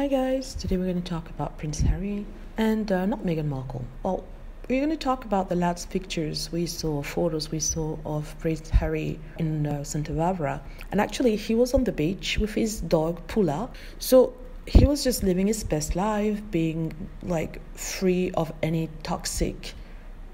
Hi guys, today we're going to talk about Prince Harry and uh, not Meghan Markle. Well, we're going to talk about the last pictures we saw, photos we saw of Prince Harry in uh, Santa Barbara. And actually, he was on the beach with his dog Pula. So he was just living his best life, being like free of any toxic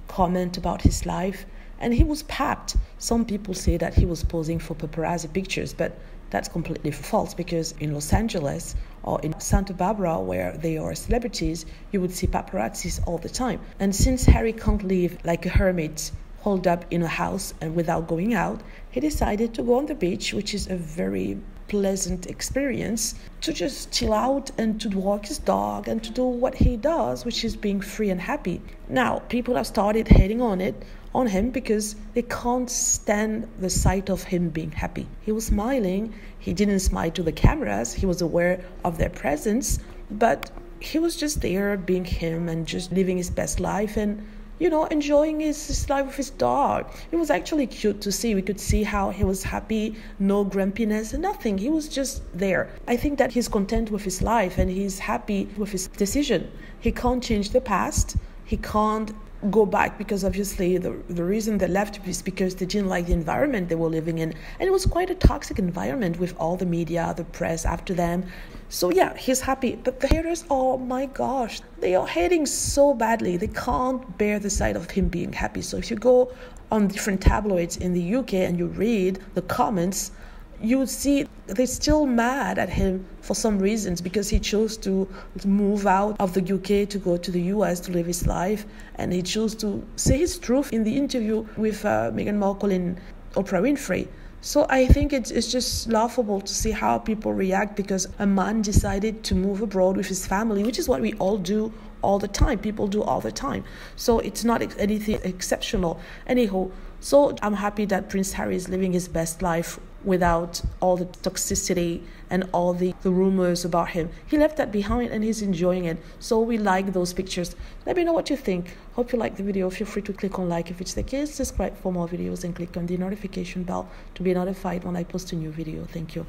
comment about his life. And he was papped. Some people say that he was posing for paparazzi pictures, but that's completely false because in Los Angeles or in Santa Barbara, where they are celebrities, you would see paparazzis all the time. And since Harry can't live like a hermit, holed up in a house and without going out, he decided to go on the beach, which is a very pleasant experience to just chill out and to walk his dog and to do what he does, which is being free and happy. Now, people have started hating on it on him because they can't stand the sight of him being happy. He was smiling, he didn't smile to the cameras, he was aware of their presence, but he was just there being him and just living his best life and you know, enjoying his, his, life with his dog. It was actually cute to see. We could see how he was happy, no grumpiness, nothing. He was just there. I think that he's content with his life and he's happy with his decision. He can't change the past. He can't go back because obviously the, the reason they left is because they didn't like the environment they were living in. And it was quite a toxic environment with all the media the press after them. So yeah he's happy. But the haters oh my gosh they are hating so badly. They can't bear the sight of him being happy. So if you go on different tabloids in the uk and you read the comments you would see they're still mad at him for some reasons because he chose to move out of the UK to go to the US to live his life and he chose to say his truth in the interview with uh, Meghan Markle and Oprah Winfrey. So I think it's, it's just laughable to see how people react because a man decided to move abroad with his family, which is what we all do all the time. People do all the time. So it's not anything exceptional. Anyhow, so I'm happy that Prince Harry is living his best life without all the toxicity and all the, the rumors about him. He left that behind and he's enjoying it. So we like those pictures. Let me know what you think. Hope you like the video. Feel free to click on like if it's the case. Subscribe for more videos and click on the notification bell to be notified when I post a new video. Thank you.